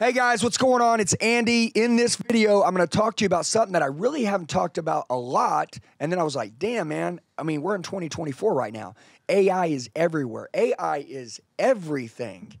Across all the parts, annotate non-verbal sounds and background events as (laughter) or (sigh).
Hey guys, what's going on? It's Andy. In this video, I'm going to talk to you about something that I really haven't talked about a lot. And then I was like, damn, man. I mean, we're in 2024 right now. AI is everywhere, AI is everything.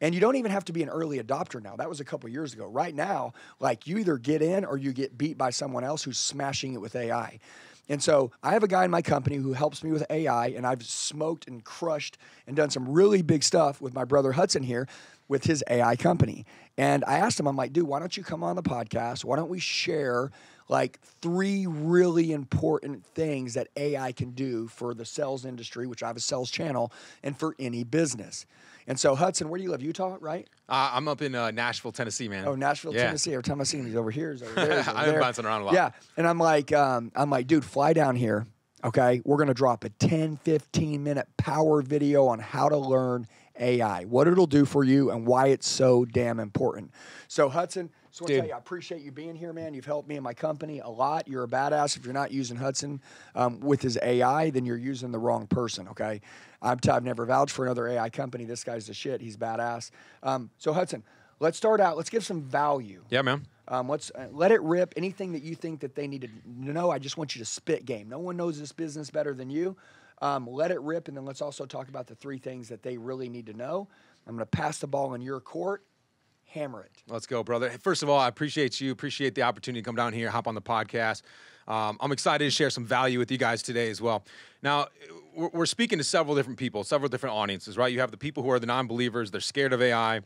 And you don't even have to be an early adopter now. That was a couple years ago. Right now, like you either get in or you get beat by someone else who's smashing it with AI. And so I have a guy in my company who helps me with AI, and I've smoked and crushed and done some really big stuff with my brother Hudson here with his AI company. And I asked him, I'm like, dude, why don't you come on the podcast? Why don't we share like three really important things that AI can do for the sales industry, which I have a sales channel, and for any business? And so, Hudson, where do you live? Utah, right? Uh, I'm up in uh, Nashville, Tennessee, man. Oh, Nashville, Yeah. Tennessee. Every time I see him, he's over here. He's over there. He's (laughs) over I've been there. bouncing around a lot. Yeah, and I'm like, um, I'm like, dude, fly down here. Okay, we're gonna drop a 10, 15 minute power video on how to learn AI, what it'll do for you, and why it's so damn important. So, Hudson, so I want to Dude. tell you, I appreciate you being here, man. You've helped me and my company a lot. You're a badass. If you're not using Hudson um, with his AI, then you're using the wrong person. Okay, I'm t- I've never vouched for another AI company. This guy's the shit. He's badass. Um, so, Hudson, let's start out. Let's give some value. Yeah, man. Um, let's uh, let it rip. Anything that you think that they need to know, I just want you to spit game. No one knows this business better than you. Um, let it rip, and then let's also talk about the three things that they really need to know. I'm going to pass the ball in your court. Hammer it. Let's go, brother. First of all, I appreciate you. Appreciate the opportunity to come down here, hop on the podcast. Um, I'm excited to share some value with you guys today as well. Now, we're speaking to several different people, several different audiences, right? You have the people who are the non-believers; they're scared of AI.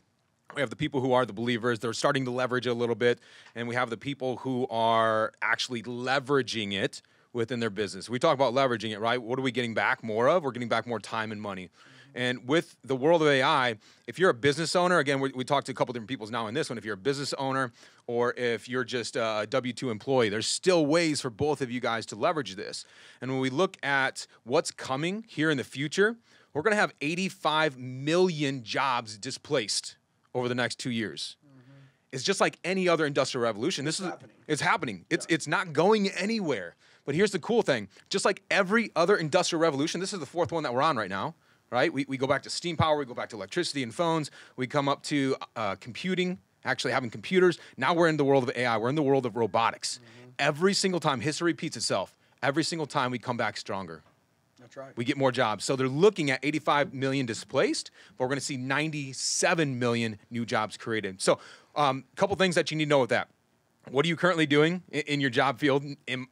We have the people who are the believers; they're starting to leverage it a little bit, and we have the people who are actually leveraging it within their business. We talk about leveraging it, right? What are we getting back more of? We're getting back more time and money. And with the world of AI, if you're a business owner, again, we, we talked to a couple different people now in this one. If you're a business owner or if you're just a W 2 employee, there's still ways for both of you guys to leverage this. And when we look at what's coming here in the future, we're going to have 85 million jobs displaced over the next two years. Mm-hmm. It's just like any other industrial revolution. This is happening. it's happening. It's it's not going anywhere. But here's the cool thing: just like every other industrial revolution, this is the fourth one that we're on right now. Right? We, we go back to steam power. We go back to electricity and phones. We come up to uh, computing, actually having computers. Now we're in the world of AI. We're in the world of robotics. Every single time, history repeats itself. Every single time we come back stronger That's right. we get more jobs. So they're looking at 85 million displaced, but we're going to see 97 million new jobs created. So, a um, couple things that you need to know with that. What are you currently doing in your job field?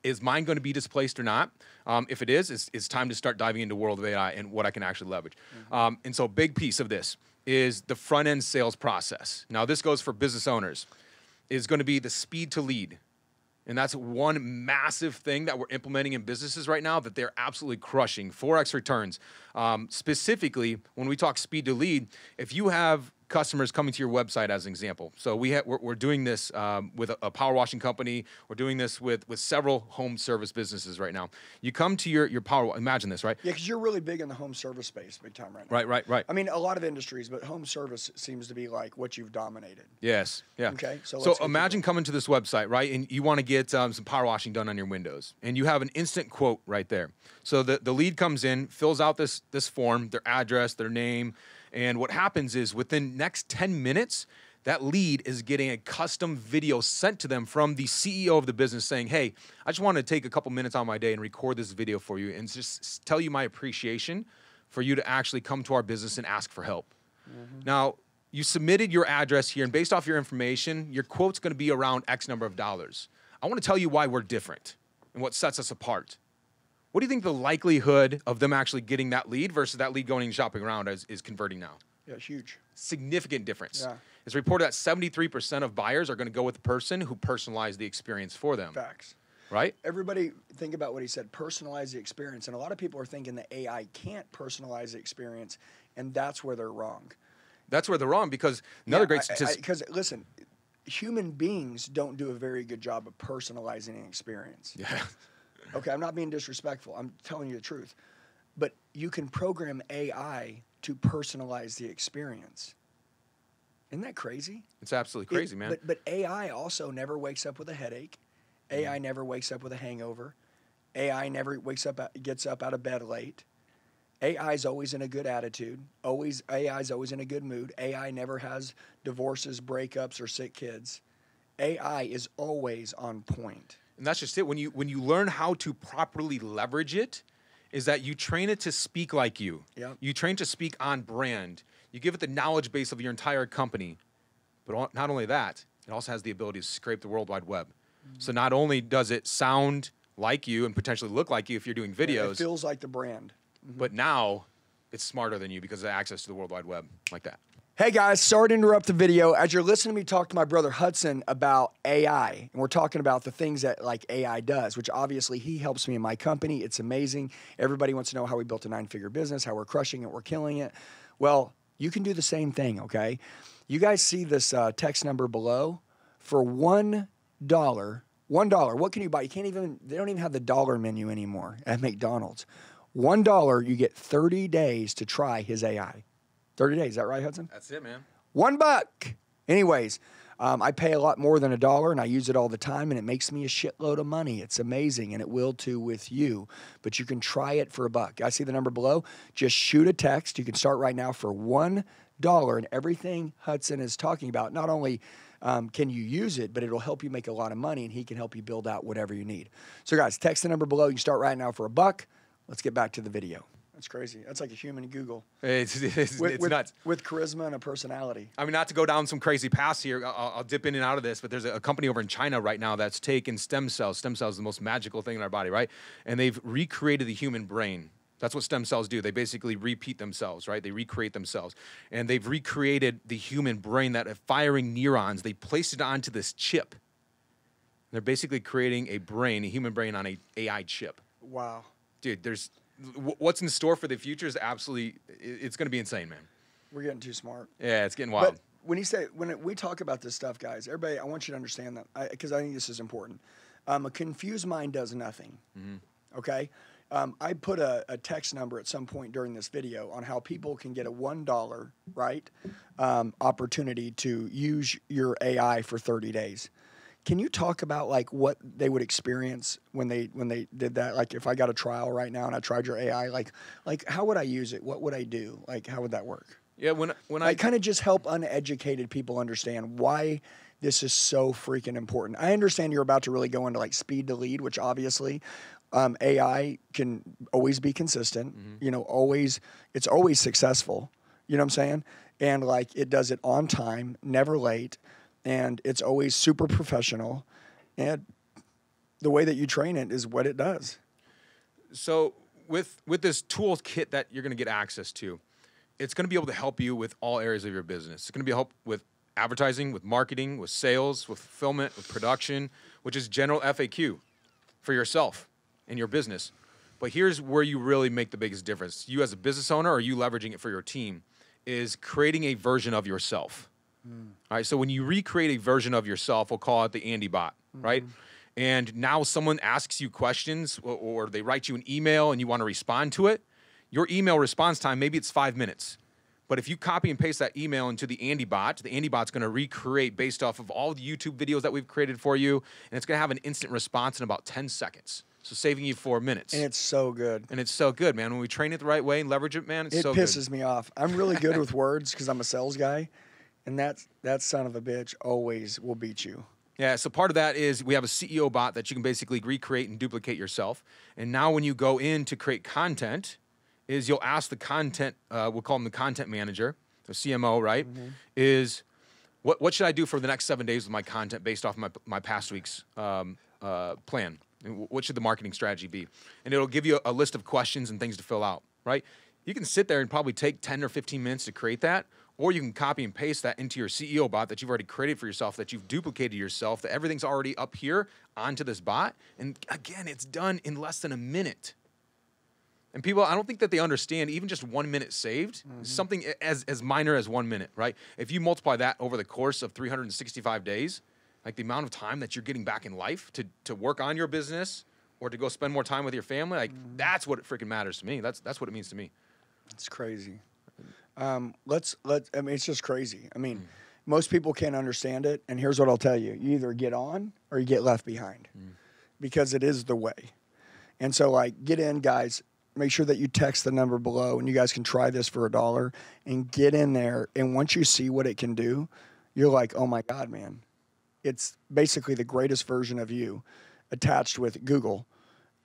Is mine going to be displaced or not? Um, if it is, it's, it's time to start diving into world of AI and what I can actually leverage. Um, and so, a big piece of this is the front end sales process. Now, this goes for business owners. Is going to be the speed to lead. And that's one massive thing that we're implementing in businesses right now that they're absolutely crushing. 4x returns. Um, specifically, when we talk speed to lead, if you have customers coming to your website as an example. So we ha- we're, we're doing this um, with a, a power washing company. We're doing this with, with several home service businesses right now. You come to your, your power, imagine this, right? Yeah, because you're really big in the home service space, big time right now. Right, right, right. I mean, a lot of industries, but home service seems to be like what you've dominated. Yes. Yeah. Okay, so So, imagine coming to this website, right? And you want to get um, some power washing done on your windows, and you have an instant quote right there. So the, the lead comes in, fills out this this form, their address, their name, and what happens is within next 10 minutes, that lead is getting a custom video sent to them from the CEO of the business saying, Hey, I just want to take a couple minutes on my day and record this video for you and just tell you my appreciation for you to actually come to our business and ask for help. Mm-hmm. Now, you submitted your address here, and based off your information, your quote's going to be around X number of dollars. I want to tell you why we're different and what sets us apart. What do you think the likelihood of them actually getting that lead versus that lead going and shopping around is, is converting now? Yeah, huge. Significant difference. Yeah. It's reported that 73% of buyers are going to go with the person who personalized the experience for them. Facts. Right? everybody think about what he said personalize the experience and a lot of people are thinking that ai can't personalize the experience and that's where they're wrong That's where they're wrong because another great statistic. because listen human beings don't do a very good job of personalizing an experience yeah. (laughs) okay i'm not being disrespectful i'm telling you the truth but you can program ai to personalize the experience isn't that crazy It's absolutely it- crazy, man. But but AI also never wakes up with a headache. AI never wakes up with a hangover. AI never wakes up gets up out of bed late. AI is always in a good attitude. Always AI is always in a good mood. AI never has divorces, breakups, or sick kids. AI is always on point. And that's just it. When you when you learn how to properly leverage it, is that you train it to speak like you. Yep. You train to speak on brand. You give it the knowledge base of your entire company. But not only that, it also has the ability to scrape the World Wide Web. Mm-hmm. So not only does it sound like you and potentially look like you if you're doing videos It feels like the brand. Mm-hmm. but now it's smarter than you because of access to the World Wide Web like that. Hey guys, sorry to interrupt the video. As you're listening to me talk to my brother Hudson about AI, and we're talking about the things that like AI does, which obviously he helps me in my company. It's amazing. Everybody wants to know how we built a nine-figure business, how we're crushing it, we're killing it. Well, you can do the same thing, okay? You guys see this uh, text number below for one dollar. One dollar. What can you buy? You can't even. They don't even have the dollar menu anymore at McDonald's. One dollar, you get 30 days to try his AI. 30 days. Is that right, Hudson? That's it, man. One buck. Anyways, um, I pay a lot more than a dollar and I use it all the time and it makes me a shitload of money. It's amazing and it will too with you. But you can try it for a buck. I see the number below. Just shoot a text. You can start right now for one dollar and everything Hudson is talking about. Not only um, can you use it, but it'll help you make a lot of money and he can help you build out whatever you need. So, guys, text the number below. You can start right now for a buck. Let's get back to the video. That's crazy. That's like a human Google It's, (laughs) it's, with, it's with, nuts. with charisma and a personality. I mean, not to go down some crazy paths here. I'll, I'll dip in and out of this, but there's a, a company over in China right now that's taken stem cells. Stem cells is the most magical thing in our body, right? And they've recreated the human brain. That's what stem cells do. They basically repeat themselves, right? They recreate themselves. And they've recreated the human brain that are firing neurons. They placed it onto this chip. They're basically creating a brain, a human brain on a AI chip. Wow. Dude, there's what's in store for the future is absolutely it's going to be insane, man. We're getting too smart. Yeah, it's getting wild. But when you say when it, we talk about this stuff, guys, everybody, I want you to understand that because I, think this is important. Um, a confused mind does nothing. Okay. Um, I put a, a text number at some point during this video on how people can get a one dollar right um, opportunity to use your AI for thirty days. Can you talk about like what they would experience when they when they did that? Like if I got a trial right now and I tried your AI, like like how would I use it? What would I do? Like how would that work? yeah, when when I I kind of just help uneducated people understand why this is so freaking important. I understand you're about to really go into like speed to lead, which obviously um, AI can always be consistent. You know, always it's always successful. You know what I'm saying? And like it does it on time, never late, and it's always super professional. And the way that you train it is what it does. so with with this toolkit that you're going to get access to, it's going to be able to help you with all areas of your business. It's going to be help with advertising, with marketing, with sales, with fulfillment, with production, which is general FAQ for yourself and your business. But here's where you really make the biggest difference. You as a business owner or you leveraging it for your team is creating a version of yourself. Mm. All right. So when you recreate a version of yourself, we'll call it the Andy bot, mm-hmm. right? And now someone asks you questions or, or they write you an email and you want to respond to it. Your email response time, maybe it's five minutes. But if you copy and paste that email into the Andy bot, the Andy bot's going to recreate based off of all the YouTube videos that we've created for you, and it's going to have an instant response in about 10 seconds. So saving you four minutes. And it's so good. And it's so good, man. When we train it the right way and leverage it, man, it's it so good. pisses me off. I'm really good with (laughs) words because I'm a sales guy, and that that son of a bitch always will beat you. Yeah, so part of that is we have a CEO bot that you can basically recreate and duplicate yourself. And now when you go in to create content, is you'll ask the content, uh, we'll call them the content manager, the CMO, right? Is what, what should I do for the next seven days with my content based off my, my past week's um, uh, plan? What should the marketing strategy be? And it'll give you a, a list of questions and things to fill out, right? You can sit there and probably take 10 or 15 minutes to create that, or you can copy and paste that into your CEO bot that you've already created for yourself, that you've duplicated yourself, that everything's already up here onto this bot. And again, it's done in less than a minute. And people, I don't think that they understand even just one minute saved, is something as, as minor as one minute, right? If you multiply that over the course of 365 days, like the amount of time that you're getting back in life to, to work on your business or to go spend more time with your family, like mm-hmm. that's what it freaking matters to me. That's, that's what it means to me. It's crazy. Um, let's let. I mean, it's just crazy. I mean, most people can't understand it, and here's what I'll tell you: you either get on or you get left behind, because it is the way. And so, like, get in, guys. make sure that you text the number below, and you guys can try this for a dollar and get in there. And once you see what it can do, you're like, oh my god, man! It's basically the greatest version of you attached with Google.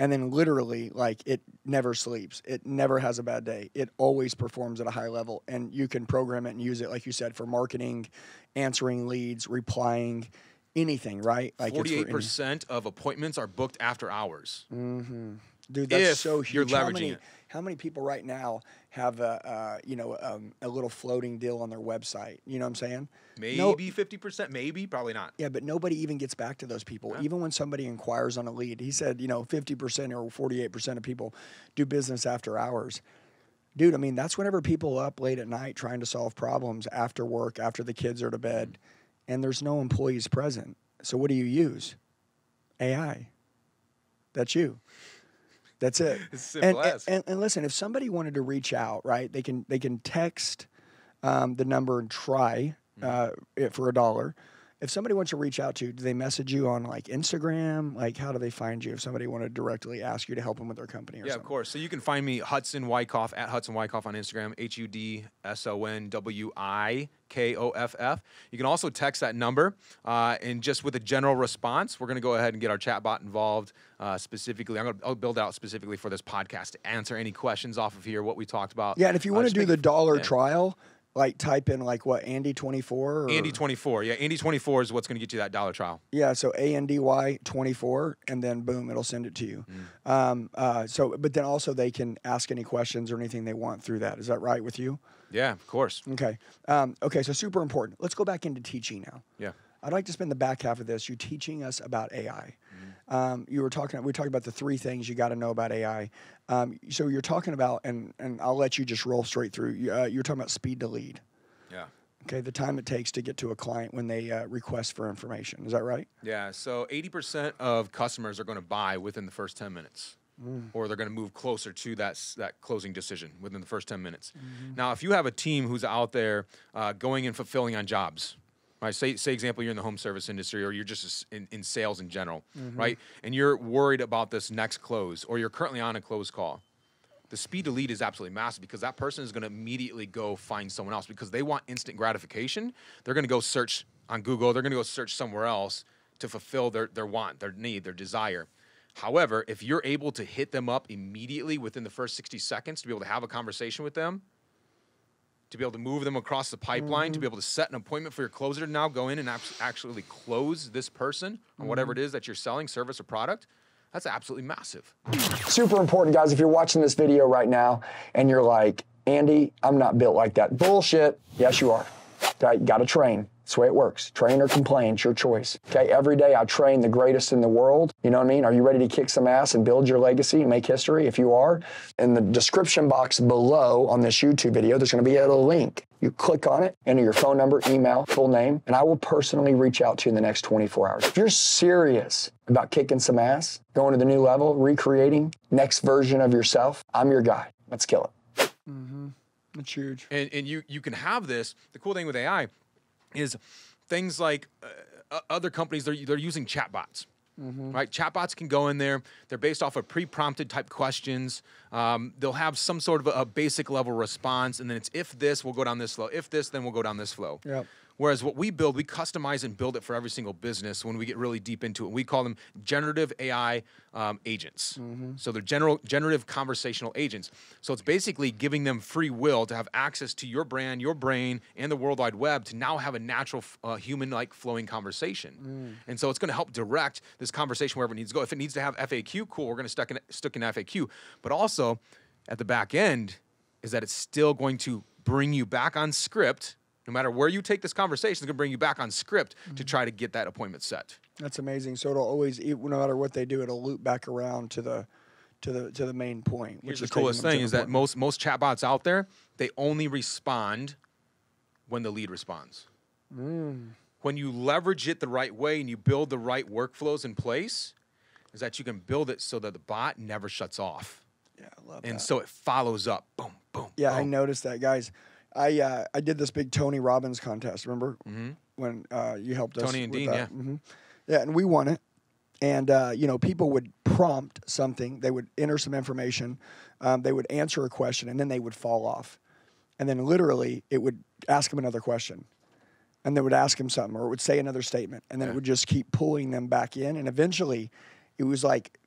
And then literally, like it never sleeps. It never has a bad day. It always performs at a high level. And you can program it and use it, like you said, for marketing, answering leads, replying, anything, right? Like it's for Forty-eight any- percent of appointments are booked after hours. Mm-hmm. Dude, that's if so you're huge. how leveraging many, it. How many people right now have a, uh, you know, um, a little floating deal on their website? You know what I'm saying? Maybe fifty percent, maybe, probably not. yeah, but nobody even gets back to those people. Even when somebody inquires on a lead, he said, you know, 50% or 48% of people do business after hours. Dude, I mean, that's whenever people are up late at night trying to solve problems after work, after the kids are to bed, and there's no employees present. So what do you use? AI. That's you. That's it. (laughs) It's and, simple and- as. and, and listen, if somebody wanted to reach out, right, they can they can text um, the number and try Mm-hmm. uh, it for a dollar. If somebody wants to reach out to you, do they message you on like Instagram? Like, how do they find you? If somebody wanted to directly ask you to help them with their company or Yeah, of course. So you can find me Hudson Wikoff at Hudson Wikoff on Instagram, H U D S O N W I K O F F. You can also text that number, uh, and just with a general response, we're going to go ahead and get our chatbot involved uh, specifically. I'm going to build out specifically for this podcast to answer any questions off of here, what we talked about. Yeah, and if you Uh, want to just do the dollar yeah. trial, like type in like what Andy twenty four. Andy 24. Yeah, Andy 24 is what's going to get you that dollar trial. Yeah, so A N D Y twenty four, and then boom, it'll send it to you. Mm. Um, uh, so, but then also they can ask any questions or anything they want through that. Is that right with you? Yeah, of course. Okay. Um, okay, so super important. Let's go back into teaching now. Yeah. I'd like to spend the back half of this you teaching us about AI. Um, you were talking. We talked about the three things you got to know about AI. Um, so you're talking about, and and I'll let you just roll straight through. You- Uh, you're talking about speed to lead. Yeah. Okay, the time it takes to get to a client when they uh, request for information. Is that right? Yeah, so 80% of customers are going to buy within the first 10 minutes. Or they're going to move closer to that, that closing decision within the first 10 minutes. Now, if you have a team who's out there uh, going and fulfilling on jobs, right? Say, say example, you're in the home service industry or you're just in, in sales in general, mm-hmm. right? And you're worried about this next close or you're currently on a close call. The speed to lead is absolutely massive because that person is going to immediately go find someone else because they want instant gratification. They're going to go search on Google. They're going to go search somewhere else to fulfill their, their want, their need, their desire. However, if you're able to hit them up immediately within the first 60 seconds to be able to have a conversation with them, to be able to move them across the pipeline, to be mm-hmm. able to set an appointment for your closer to now go in and actually close this person on whatever mm-hmm. it is that you're selling, service or product, that's absolutely massive. Super important, guys. If you're watching this video right now and you're like, Andy, I'm not built like that. Bullshit. Yes, you are. Okay, got to train. That's the way it works. Train or complain. It's your choice. Okay, every day I train the greatest in the world. You know what I mean? Are you ready to kick some ass and build your legacy and make history? If you are, in the description box below on this YouTube video, there's going to be a link. You click on it, enter your phone number, email, full name, and I will personally reach out to you in the next 24 hours. If you're serious about kicking some ass, going to the new level, recreating next version of yourself, I'm your guy. Let's kill it. Mm-hmm. That's huge. and, and you you can have this. The cool thing with AI is things like uh, other companies they're they're using chatbots. Right, chatbots can go in there. They're based off of pre-prompted type questions. Um, they'll have some sort of a, a basic level response, and then it's if this, we'll go down this flow. If this, then we'll go down this flow. Yep. Whereas what we build, we customize and build it for every single business when we get really deep into it. We call them generative AI um, agents. So they're general, generative conversational agents. So it's basically giving them free will to have access to your brand, your brain, and the World Wide Web to now have a natural, uh, human-like flowing conversation. And so it's going to help direct this conversation wherever it needs to go. If it needs to have FAQ, cool, we're going to stuck in stick in FAQ. But also, at the back end, is that it's still going to bring you back on script. No matter where you take this conversation, it's going to bring you back on script to try to get that appointment set. That's amazing. So it'll always, no matter what they do, it'll loop back around to the to the to the main point. Which the is taking coolest thing is that most most chatbots out there they only respond when the lead responds. Mm. When you leverage it the right way and you build the right workflows in place, is that you can build it so that the bot never shuts off, yeah, I love and that. so it follows up. Boom, boom. Yeah, I noticed that, guys. I uh, I did this big Tony Robbins contest. Remember when uh, you helped us? Mm-hmm. Tony and with Dean, that? yeah. hmm yeah, and we won it. and uh, you know people would prompt something they would enter some information um, they would answer a question and then they would fall off and then literally it would ask them another question and they would ask him something or it would say another statement and then Yeah. it would just keep pulling them back in and eventually it was like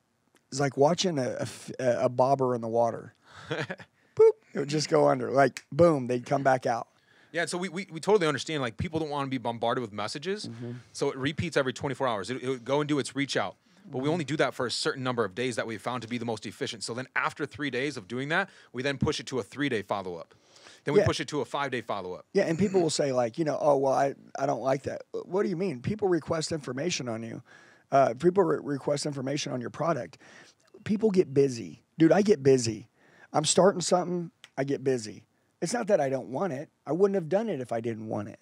it was like watching a a bobber in the water (laughs) boop it would just go under like boom they'd come back out Yeah, so we, we, we totally understand. Like people don't want to be bombarded with messages, Mm-hmm. so it repeats every 24 hours. It, it would go and do its reach out, but Mm-hmm. we only do that for a certain number of days that we found to be the most efficient. So then after three days of doing that, we then push it to a three day follow up. Then we Yeah. push it to a five day follow up. Yeah, and people will say like, you know, oh well, I, I don't like that. What do you mean? People request information on you. Uh, people re- request information on your product. People get busy, dude. I get busy. I'm starting something. I get busy. It's not that I don't want it. I wouldn't have done it if I didn't want it.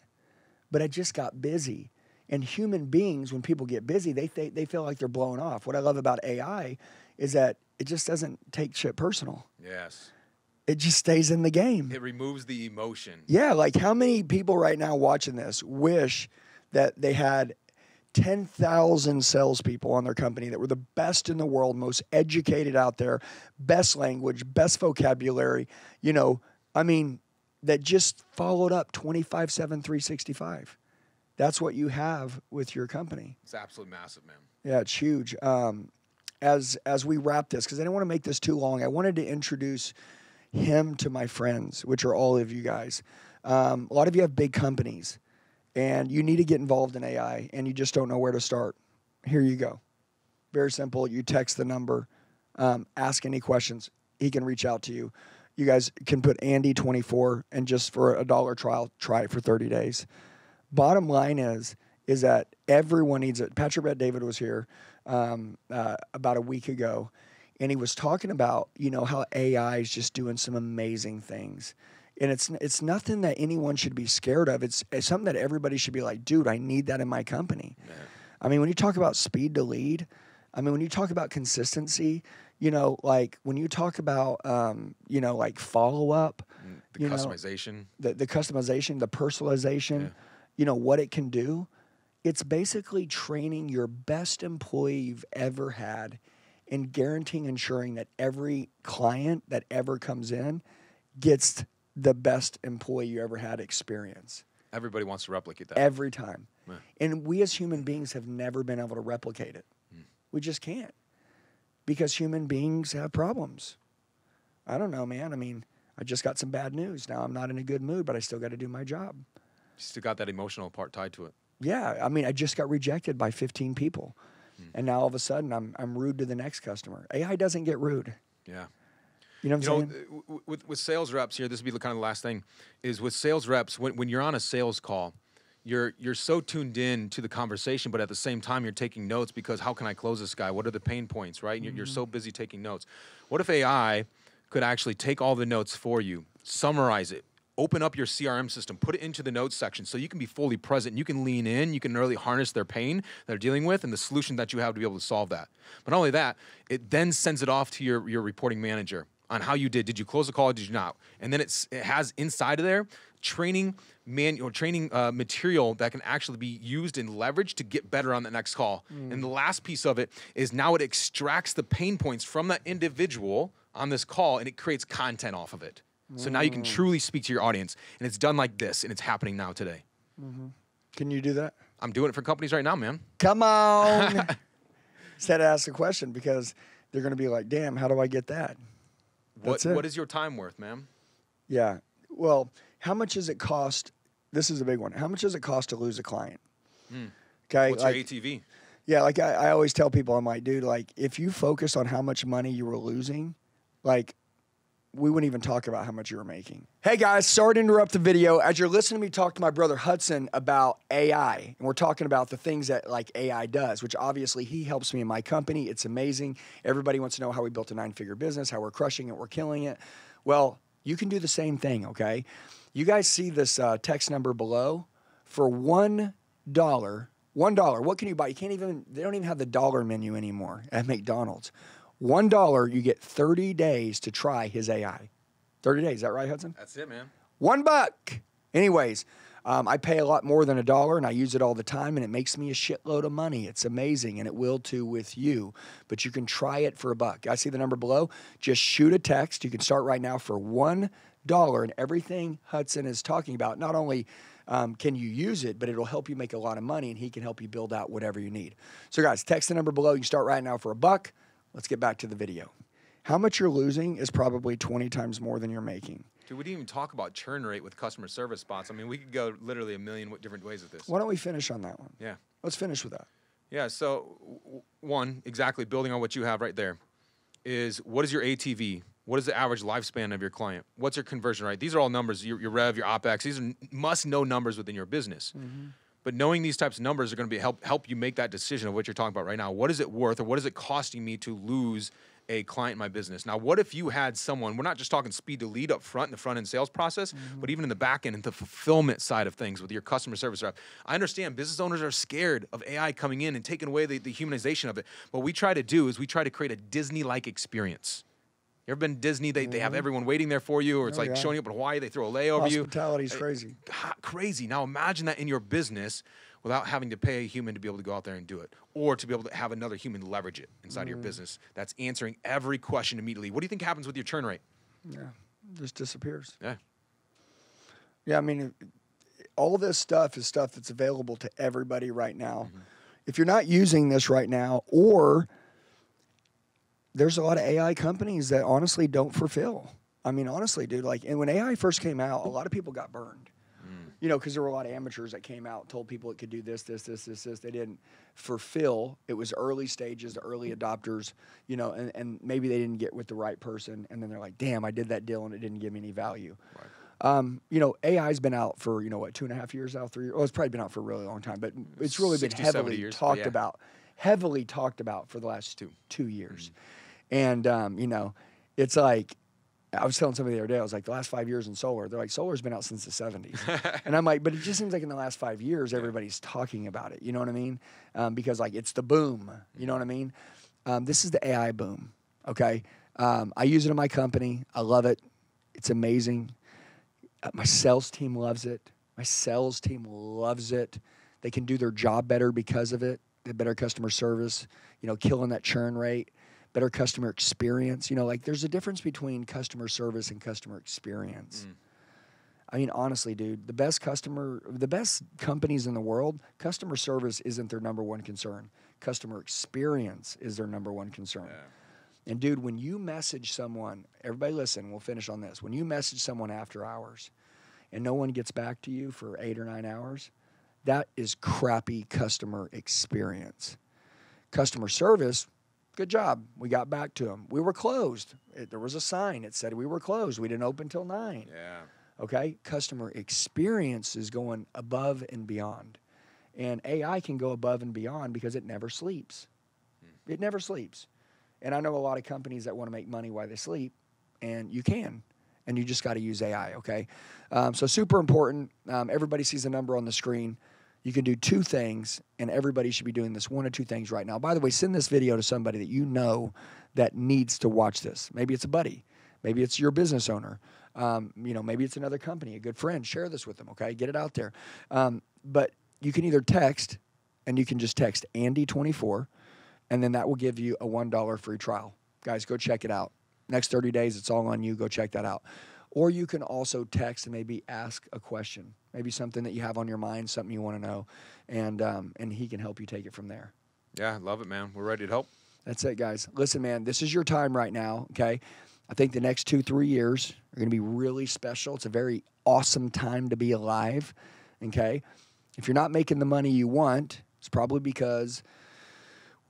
But I just got busy. And human beings, when people get busy, they they, they feel like they're blown off. What I love about AI is that it just doesn't take shit personal. Yes. It just stays in the game. It removes the emotion. Yeah, like how many people right now watching this wish that they had 10,000 salespeople on their company that were the best in the world, most educated out there, best language, best vocabulary, you know, I mean, that just followed up 25 7 365. That's what you have with your company. It's absolutely massive, man. Yeah, it's huge. Um, as as we wrap this, because I didn't want to make this too long, I wanted to introduce him to my friends, which are all of you guys. Um, a lot of you have big companies, and you need to get involved in AI, and you just don't know where to start. Here you go. Very simple. You text the number, um, ask any questions. He can reach out to you. You guys can put Andy24 and just for a dollar trial, try it for 30 days bottom line is is that everyone needs it. Patrick Bet-David was here um, uh, about a week ago, and he was talking about you know how AI is just doing some amazing things, and it's it's nothing that anyone should be scared of. It's, it's something that everybody should be like, dude, I need that in my company. I mean, when you talk about speed to lead, I mean, when you talk about consistency, you know, like when you talk about, um, you know, like follow up, The you know, customization. the, the customization, the personalization, Yeah. you know, what it can do. It's basically training your best employee you've ever had and guaranteeing ensuring that every client that ever comes in gets the best employee you ever had experience Everybody wants to replicate that. every time. Yeah. And we as human beings have never been able to replicate it. Hmm. We just can't because human beings have problems. I don't know, man. I mean, I just got some bad news. Now I'm not in a good mood, but I still got to do my job. You still got that emotional part tied to it. Yeah, I mean, I just got rejected by 15 people. Hmm. And now all of a sudden I'm I'm rude to the next customer. AI doesn't get rude. Yeah. You know what I'm know, saying? uh, w- with with sales reps here, this would be the kind of the last thing. Is with sales reps when, when you're on a sales call, you're you're so tuned in to the conversation, but at the same time you're taking notes because how can I close this guy? What are the pain points? Right? And You're, you're Mm-hmm. so busy taking notes. What if AI could actually take all the notes for you, summarize it, open up your CRM system, put it into the notes section, so you can be fully present. You can lean in. You can really harness their pain they're dealing with and the solution that you have to be able to solve that. But not only that, it then sends it off to your your reporting manager on how you did. Did you close the call? Or did you not? And then it's it has inside of there training manual training uh, material that can actually be used and leveraged to get better on the next call. Mm. And the last piece of it is now it extracts the pain points from that individual on this call and it creates content off of it. So now you can mm. truly speak to your audience. And it's done like this and it's happening now today. Mm-hmm. Can you do that? I'm doing it for companies right now, man. Come on. (laughs) Instead of ask the question because they're going to be like, "Damn, how do I get that?" What what is your time worth, ma'am? Yeah. Well, how much does it cost? This is a big one. How much does it cost to lose a client? Okay. Hmm. What's like, your ATV? Yeah, like I, I always tell people, I'm like, dude, like if you focus on how much money you were losing, like we wouldn't even talk about how much you were making. Hey guys, sorry to interrupt the video. As you're listening to me talk to my brother Hudson about AI, and we're talking about the things that like AI does, which obviously he helps me in my company. It's amazing. Everybody wants to know how we built a nine-figure business, how we're crushing it, we're killing it. Well, you can do the same thing, okay? You guys see this uh, text number below for one dollar. One dollar. What can you buy? You can't even. They don't even have the dollar menu anymore at McDonald's. One dollar, you get 30 days to try his AI. 30 days. Is that right, Hudson? That's it, man. One buck. Anyways, Um, I pay a lot more than a dollar and I use it all the time and it makes me a shitload of money. It's amazing and it will too with you. But you can try it for a buck. I see the number below. Just shoot a text. You can start right now for one dollar and everything Hudson is talking about. Not only um, can you use it, but it'll help you make a lot of money and he can help you build out whatever you need. So, guys, text the number below. You can start right now for a buck. Let's get back to the video. How much you're losing is probably 20 times more than you're making. Dude, we didn't even talk about churn rate with customer service spots. I mean, we could go literally a million different ways with this. Why don't we finish on that one? Yeah. Let's finish with that. Yeah. So, w- one, exactly building on what you have right there is what is your ATV? What is the average lifespan of your client? What's your conversion rate? These are all numbers, your, your rev, your OPEX. These are must know numbers within your business. Mm-hmm. But knowing these types of numbers are going to be help help you make that decision of what you're talking about right now. What is it worth, or what is it costing me to lose a client in my business? Now, what if you had someone? We're not just talking speed to lead up front in the front end sales process, mm-hmm. but even in the back end and the fulfillment side of things with your customer service rep. I understand business owners are scared of AI coming in and taking away the, the humanization of it. What we try to do is we try to create a Disney-like experience. You ever been to Disney? They, they have everyone waiting there for you, or it's Oh, like yeah. showing up in Hawaii. They throw a lei over you. Hospitality is crazy. God, crazy. Now imagine that in your business without having to pay a human to be able to go out there and do it, or to be able to have another human leverage it inside of Mm. your business. That's answering every question immediately. What do you think happens with your churn rate? Yeah, just disappears. Yeah. Yeah, I mean, all this stuff is stuff that's available to everybody right now. If you're not using this right now, or there's a lot of AI companies that honestly don't fulfill. I mean, honestly, dude, like, and when AI first came out, a lot of people got burned. You know, because there were a lot of amateurs that came out, told people it could do this, this, this, this, this. They didn't fulfill. It was early stages, the early adopters, you know, and, and maybe they didn't get with the right person. And then they're like, damn, I did that deal and it didn't give me any value. Um, you know, AI's been out for, you know, what, two and a half years now, three years? Well, it's probably been out for a really long time, but it's really been 60, 70 heavily years, talked yeah. about, heavily talked about for the last two, two years. And, um, you know, it's like, I was telling somebody the other day, I was like, the last five years in solar, they're like, solar's been out since the 70s. (laughs) and I'm like, but it just seems like in the last five years, everybody's talking about it. You know what I mean? Um, because, like, it's the boom. You know what I mean? Um, this is the AI boom. Okay. Um, I use it in my company. I love it. It's amazing. Uh, my sales team loves it. My sales team loves it. They can do their job better because of it. They have better customer service, you know, killing that churn rate, better customer experience. You know, like there's a difference between customer service and customer experience. Mm. I mean, honestly, dude, the best customer, the best companies in the world, customer service isn't their number one concern. Customer experience is their number one concern. And dude, when you message someone, everybody listen, we'll finish on this. When you message someone after hours and no one gets back to you for eight or nine hours, that is crappy customer experience. Customer service, good job. We got back to them. We were closed. It, there was a sign. It said we were closed. We didn't open till nine. Yeah. Okay. Customer experience is going above and beyond. And AI can go above and beyond because it never sleeps. It never sleeps. And I know a lot of companies that want to make money while they sleep, and you can. And you just got to use AI, okay? Um, so, super important. Um, everybody sees a number on the screen. You can do two things, and everybody should be doing this one or two things right now. By the way, send this video to somebody that you know that needs to watch this. Maybe it's a buddy, maybe it's your business owner. Um, you know, maybe it's another company, a good friend. Share this with them, okay? Get it out there. Um, but you can either text, and you can just text Andy24, and then that will give you a $1 free trial. Guys, go check it out. Next 30 days, it's all on you. Go check that out. Or you can also text and maybe ask a question, maybe something that you have on your mind, something you want to know, and um, and he can help you take it from there. Yeah, love it, man. We're ready to help. That's it, guys. Listen, man, this is your time right now. Okay, I think the next two, three years are going to be really special. It's a very awesome time to be alive. Okay, if you're not making the money you want, it's probably because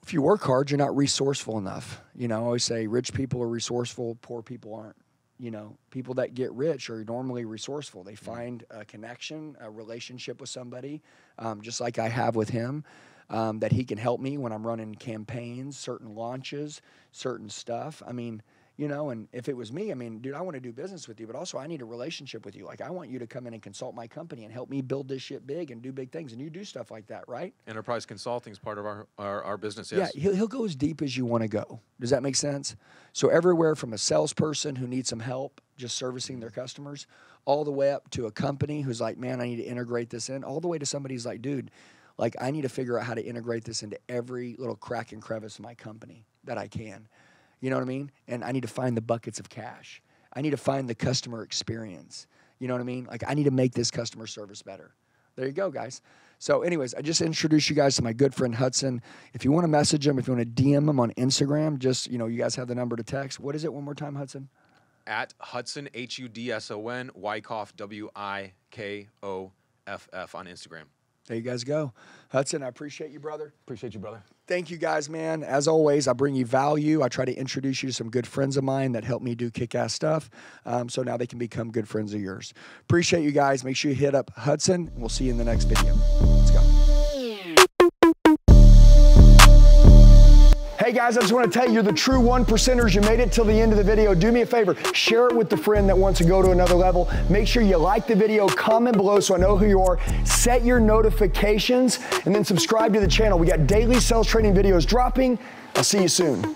if you work hard, you're not resourceful enough. You know, I always say rich people are resourceful, poor people aren't. You know, people that get rich are normally resourceful. They find a connection, a relationship with somebody, um, just like I have with him, um, that he can help me when I'm running campaigns, certain launches, certain stuff. I mean, you know, and if it was me, I mean, dude, I want to do business with you, but also I need a relationship with you. Like, I want you to come in and consult my company and help me build this shit big and do big things. And you do stuff like that, right? Enterprise consulting is part of our, our, our business. Yes. Yeah, he'll, he'll go as deep as you want to go. Does that make sense? So, everywhere from a salesperson who needs some help just servicing their customers, all the way up to a company who's like, man, I need to integrate this in, all the way to somebody who's like, dude, like I need to figure out how to integrate this into every little crack and crevice of my company that I can. You know what I mean? And I need to find the buckets of cash. I need to find the customer experience. You know what I mean? Like I need to make this customer service better. There you go, guys. So, anyways, I just introduced you guys to my good friend Hudson. If you want to message him, if you want to DM him on Instagram, just you know, you guys have the number to text. What is it? One more time, Hudson. At Hudson H U D S O N Wikoff W I K O F F on Instagram. There you guys go. Hudson, I appreciate you, brother. Appreciate you, brother. Thank you guys, man. As always, I bring you value. I try to introduce you to some good friends of mine that help me do kick ass stuff. Um, so now they can become good friends of yours. Appreciate you guys. Make sure you hit up Hudson, and we'll see you in the next video. Let's go. Hey guys, I just want to tell you, you're the true one percenters. You made it till the end of the video. Do me a favor, share it with the friend that wants to go to another level. Make sure you like the video, comment below so I know who you are, set your notifications, and then subscribe to the channel. We got daily sales training videos dropping. I'll see you soon.